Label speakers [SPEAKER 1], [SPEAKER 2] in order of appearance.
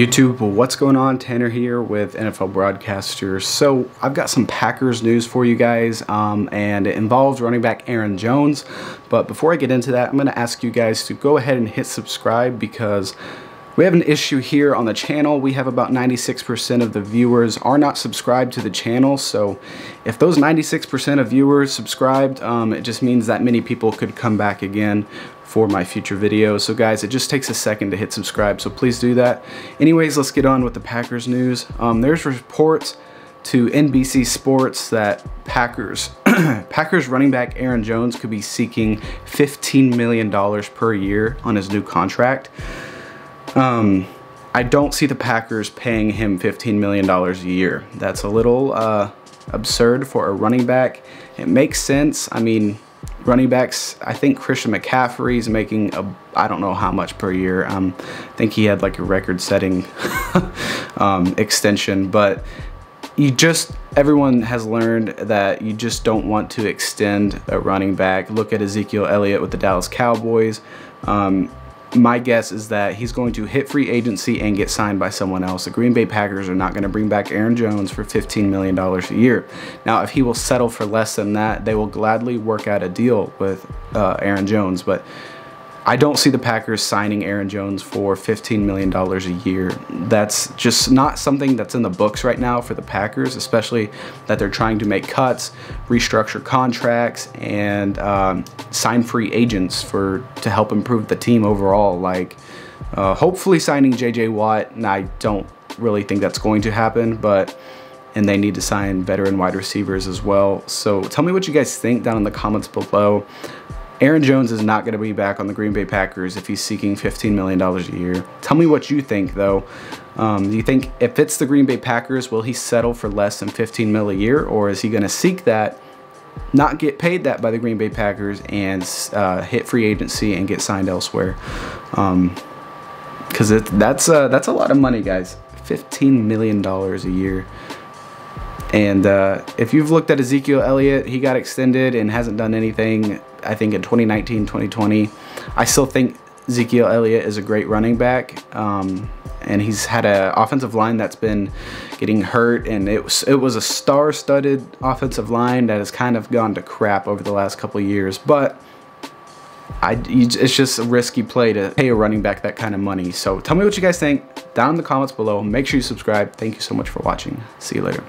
[SPEAKER 1] YouTube, what's going on? Tanner here with NFL Broadcasters. So I've got some Packers news for you guys, um, and it involves running back Aaron Jones. But before I get into that, I'm going to ask you guys to go ahead and hit subscribe because we have an issue here on the channel. We have about 96% of the viewers are not subscribed to the channel. So if those 96% of viewers subscribed, um, it just means that many people could come back again for my future videos. So guys, it just takes a second to hit subscribe, so please do that. Anyways, let's get on with the Packers news. Um, there's reports to NBC Sports that Packers Packers running back Aaron Jones could be seeking $15 million per year on his new contract. Um, I don't see the Packers paying him $15 million a year. That's a little uh, absurd for a running back. It makes sense. I mean, running backs, I think Christian McCaffrey is making a, I don't know how much per year. Um, I think he had like a record setting um, extension, but you just, everyone has learned that you just don't want to extend a running back. Look at Ezekiel Elliott with the Dallas Cowboys. Um, my guess is that he's going to hit free agency and get signed by someone else. The Green Bay Packers are not going to bring back Aaron Jones for $15 million a year. Now, if he will settle for less than that, they will gladly work out a deal with uh, Aaron Jones. But I don't see the Packers signing Aaron Jones for $15 million a year. That's just not something that's in the books right now for the Packers, especially that they're trying to make cuts, restructure contracts, and um, sign free agents for to help improve the team overall. Like, uh, hopefully signing J.J. Watt, and I don't really think that's going to happen, but and they need to sign veteran wide receivers as well. So tell me what you guys think down in the comments below. Aaron Jones is not going to be back on the Green Bay Packers if he's seeking $15 million a year. Tell me what you think, though. Um, do you think if it's the Green Bay Packers, will he settle for less than 15 mil a year, or is he going to seek that, not get paid that by the Green Bay Packers, and uh, hit free agency and get signed elsewhere? Because um, that's uh, that's a lot of money, guys. 15 million dollars a year. And uh, if you've looked at Ezekiel Elliott, he got extended and hasn't done anything, I think, in 2019, 2020. I still think Ezekiel Elliott is a great running back. Um, and he's had an offensive line that's been getting hurt, and it was, it was a star-studded offensive line that has kind of gone to crap over the last couple years. But I, it's just a risky play to pay a running back that kind of money. So tell me what you guys think down in the comments below. Make sure you subscribe. Thank you so much for watching. See you later.